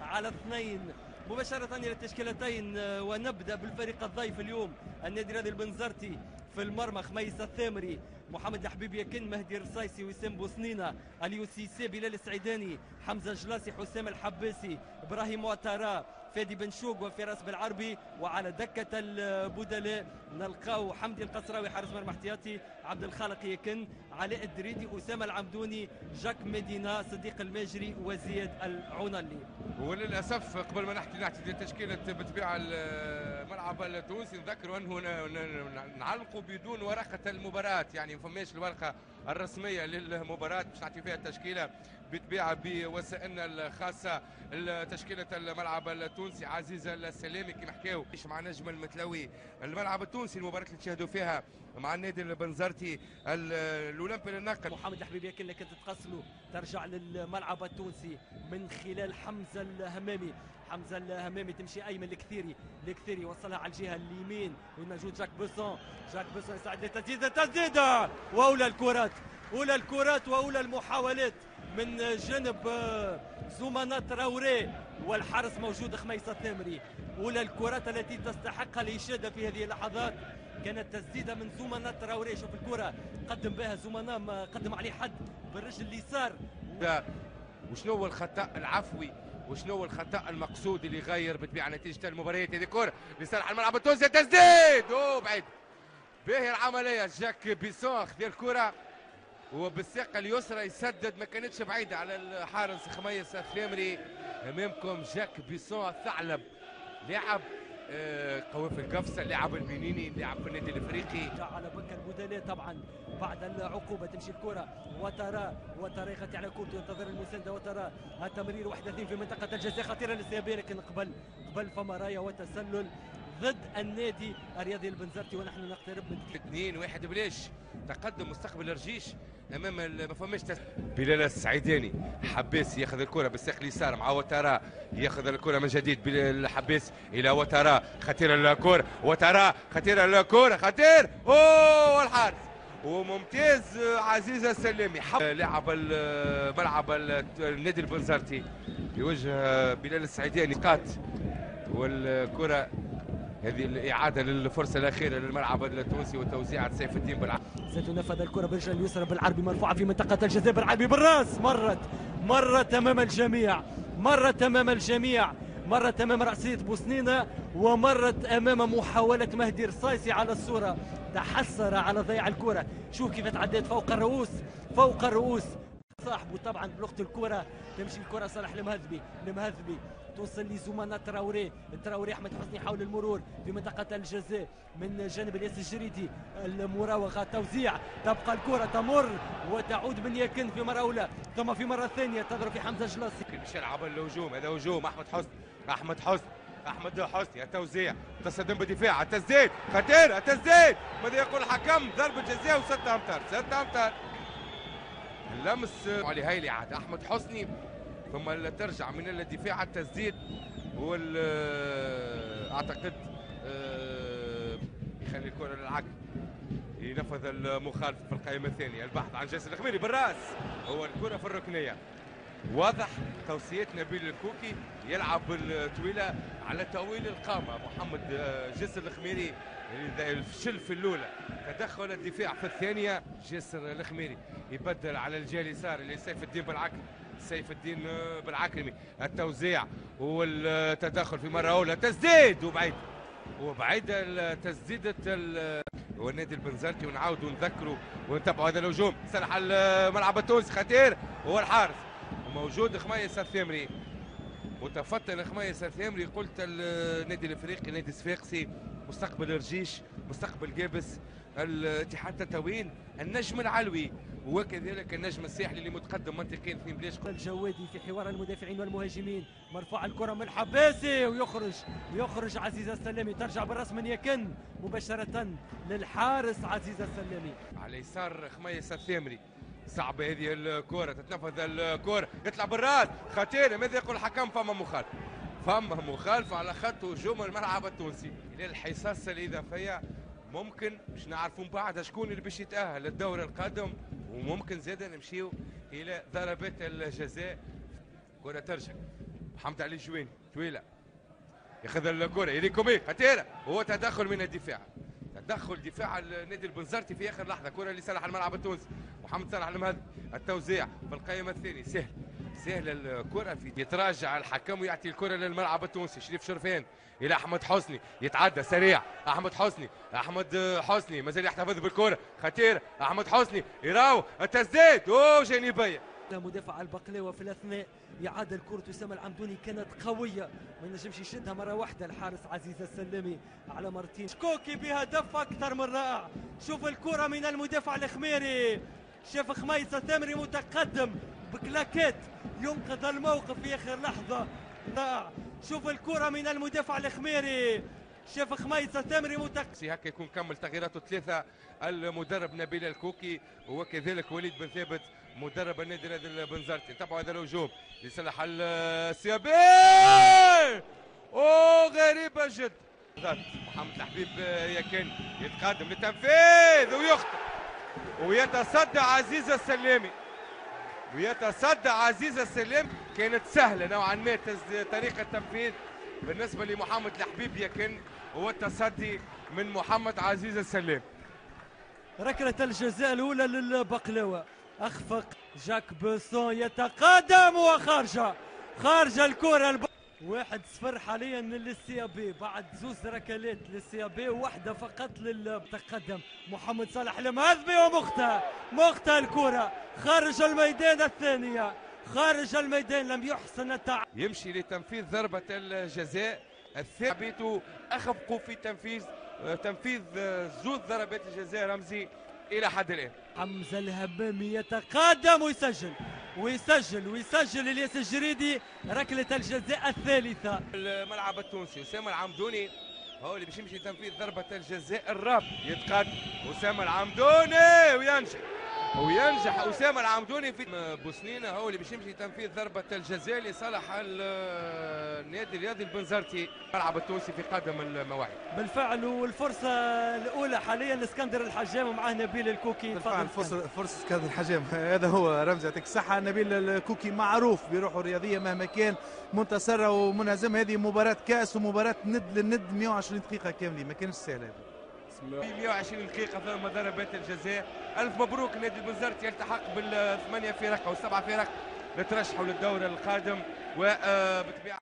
على اثنين. مباشرة إلى التشكيلتين آه، ونبدأ بالفريق الضيف اليوم النادي الرياضي البنزرتي في المرمى خميس الثامري محمد الحبيب يكن مهدي الرصايسي وسام بوسنينة اليو سيسي بلال السعيداني حمزة جلاسي حسام الحباسي إبراهيم واتارا فادي بن شوق وفراس بالعربي وعلى دكة البدلاء نلقاو حمدي القصراوي حارس مرمى احتياطي عبد الخالق يكن علاء الدريدي أسامة العمدوني جاك مدينة صديق الماجري وزياد العنلي وللأسف قبل ما نحكي نحكي تشكيلة بطبيعه الملعب التونسي نذكروا أنه نعلقوا بدون ورقة المباراة يعني ما فماش الورقة الرسمية للمباراة باش نعطي فيها التشكيلة بطبيعه بوسائلنا الخاصة تشكيله الملعب التونسي. عزيز السلامي كما حكاو مع نجم المتلوي؟ الملعب التونسي المباراة اللي تشاهدوا فيها مع النادي البنزرتي الأولمبي للنقل محمد الحبيب لك تتقسلوا ترجع للملعب التونسي من خلال حمزة الهمامي. حمزة الهمامي تمشي أيمن الكثيري الكثيري وصلها على الجهة اليمين وموجود جاك بوسون. جاك بوسون يساعد للتسديده تسديده واولى الكرات أولى الكرات وأولى المحاولات من جانب آه، زومانا تراوري والحارس موجود خميس الثامري. أولى الكرات التي تستحق الإشادة في هذه اللحظات كانت تسديده من زومانا تراوري شوف الكرة قدم بها زومانا ما قدم عليه حد بالرجل اليسار. وشنو هو الخطأ العفوي؟ وشنو هو الخطأ المقصود اللي يغير بطبيعه نتيجة المباريات هذه؟ كرة لصالح الملعب التونسي تسديد أوه بعيد. باهي العملية جاك بيسون خذ الكرة. وبالساقه اليسرى يسدد ما كانتش بعيدة على الحارس خميس الثامري أمامكم جاك بيسون الثعلب لاعب آه، قوي في القفصه لاعب البنيني لاعب في النادي الإفريقي. على بنك البدلاء طبعا بعد العقوبة تمشي الكرة. وترى وترى يغطي على كورته ينتظر المساندة. وترى التمرير واحد اثنين في منطقة الجزاء خطيرة للسيابي لكن قبل قبل فما رايه وتسلل. ضد النادي الرياضي البنزرتي ونحن نقترب من اثنين واحد بلاش. تقدم مستقبل الرجيش أمام ما فماش بلال السعيداني. حباس ياخذ الكرة بالساق اليسار مع وترى ياخذ الكرة من جديد بلال حباس إلى وترى خطيره الكره وترى خطيره الكره خطير. أوه الحارس وممتاز عزيز السلامي. لاعب الملعب النادي البنزرتي. يوجه بلال السعيداني. قات. والكرة هذه الإعادة للفرصة الأخيرة للملعب التونسي وتوزيع سيف الدين بالعربي ستنفذ الكرة بالرجل اليسرى بالعربي مرفوعة في منطقة الجزاء بالعربي بالراس. مرت مرت أمام الجميع. مرت أمام الجميع. مرت أمام رأسية بوسنينة ومرت أمام محاولة مهدي رصايسي على الصورة. تحسر على ضياع الكرة. شوف كيف تعديت فوق الرؤوس. فوق الرؤوس. صاحبه طبعا بلغة الكرة تمشي الكرة صالح المهذبي المهذبي توصل لزومانا تراوري تراوري أحمد حسني حول المرور في منطقة الجزاء من جانب الياس الجريدي. المراوغة توزيع تبقى الكرة تمر وتعود من يكن في مرة أولى ثم في مرة ثانية تضرب في حمزه جلاسي باش يلعب الهجوم هذا هجوم أحمد حسني أحمد حسني أحمد حسني التوزيع تصدم بدفاع التسديد خطير التسديد. ماذا يقول الحكم؟ ضربة جزاء وستة أمتار ستة أمتار. لمس علي هايلي عاد أحمد حسني. ثم ترجع من الدفاع التسديد. وال أعتقد آه، يخلي الكرة للعقل ينفذ المخالف في القائمة الثانية. البحث عن جاسر الخميري بالرأس. هو الكرة في الركنية. واضح توصية نبيل الكوكي يلعب الطويلة على تأويل القامة. محمد آه، جسر الخميري الفشل في الأولى تدخل الدفاع في الثانية جسر الخميري يبدل على الجهة اليسار اللي سيف الدين بالعكس سيف الدين بالعكرمي. التوزيع والتدخل في مرة أولى تسديد وبعيد. وبعيد تسديدة والنادي البنزرتي ونعاودوا نذكروا ونتابعوا هذا الهجوم. سلح الملعب التونسي خطير هو الحارس وموجود خميس الثامري متفتن خميس الثامري قلت النادي الإفريقي نادي صفاقسي. مستقبل رجيش مستقبل جابس الاتحاد تطاوين النجم العلوي وكذلك النجم الساحلي اللي متقدم منطقيا في بلاش الجوادي في حوار المدافعين والمهاجمين مرفوع الكرة من حباسي ويخرج يخرج عزيز السلامي. ترجع بالرأس من يكن مباشرة للحارس عزيز السلامي. على يسار خميس الثامري صعبة هذه الكرة تتنفذ الكرة. يطلع بالراس. خطيرة ماذا يقول الحكم؟ فما مخالف فما مخالفة على خط هجوم الملعب التونسي. إلى الحصص الإضافية ممكن باش نعرفوا من بعد شكون اللي باش يتأهل للدور القادم وممكن زاد نمشيو إلى ضربات الجزاء. كرة ترجع. محمد علي الجويني طويلة. ياخذ الكرة. يريكومي خطيرة. هو تدخل من الدفاع. تدخل دفاع النادي البنزرتي في آخر لحظة. كرة لصالح الملعب التونسي. محمد صالح المهدي. التوزيع في القائمة الثانية. سهل. سهل الكرة في يتراجع الحكم ويعطي الكرة للملعب التونسي. شريف شرفين إلى أحمد حسني. يتعدى سريع. أحمد حسني. أحمد حسني. مازال يحتفظ بالكرة. خطيره أحمد حسني. يراو. التسديد. أوه جانبيه مدافع البقلاوه في الأثناء يعادل كرة أسامة العمدوني. كانت قوية. ما ينجمش يشدها مرة واحدة الحارس عزيز السلامي على مرتين شكوكي بهدف أكثر من رائع. شوف الكرة من المدافع الخميري. شاف خميس الثامري متقدم. بكلاكيت ينقذ الموقف في آخر لحظة. رائع شوف الكرة من المدافع الخميري. شاف خميس الثامري متقدم هكا يكون كمل تغييراته ثلاثة المدرب نبيل الكوكي وكذلك وليد بن ثابت مدرب النادي النادي البنزرتي نتابعوا هذا الهجوم. لصالح السيابي! أو غريبه جدا محمد الحبيب يكن يتقدم للتنفيذ ويخطئ. ويتصدى عزيز السلامي ويتصدى عزيز السلام كانت سهلة نوعا ما طريقة التنفيذ بالنسبة لمحمد الحبيب يكن هو التصدي من محمد عزيز السلام ركلة الجزاء الأولى للبقلاوة. أخفق جاك بوسون يتقدم وخارجه خارجه الكرة الب... واحد صفر حاليا لل CAB. بعد زوز ركلات لل CAB وواحده فقط للتقدم محمد صالح المهذبي ومختى مختى الكرة. خارج الميدان الثانية. خارج الميدان. لم يحسن التع يمشي لتنفيذ ضربة الجزاء. الثابت اخفقوا في تنفيذ تنفيذ زوز ضربات الجزاء رمزي إلى حد الآن. حمزة الهمامي يتقدم ويسجل. ويسجل ويسجل إلياس الجريدي ركلة الجزاء الثالثة. الملعب التونسي أسامة العمدوني هو اللي باش يمشي تنفيذ ضربة الجزاء الرابع. يتقدم أسامة العمدوني وينجح. وينجح أسامة العمدوني في بوسنينه هو اللي باش يمشي تنفيذ ضربة الجزاء لصالح النادي الرياضي البنزرتي الملعب التونسي في قدم المواعيد. بالفعل والفرصة الأولى حاليا لإسكندر الحجام ومعاه نبيل الكوكي. بالفعل فرصه فرصة إسكندر الحجام. هذا هو رمز يعطيك الصحة. نبيل الكوكي معروف بروحه الرياضية مهما كان منتصرة ومنهزم هذه مباراة كأس ومباراة ند للند 120 دقيقة كاملين ما كانش سهله 120 دقيقة ثم ضربات الجزاء ألف مبروك نادي البنزرت يلتحق بالثمانية فرق أو السبعة فرق لترشحوا للدور القادم. وبالطبيعة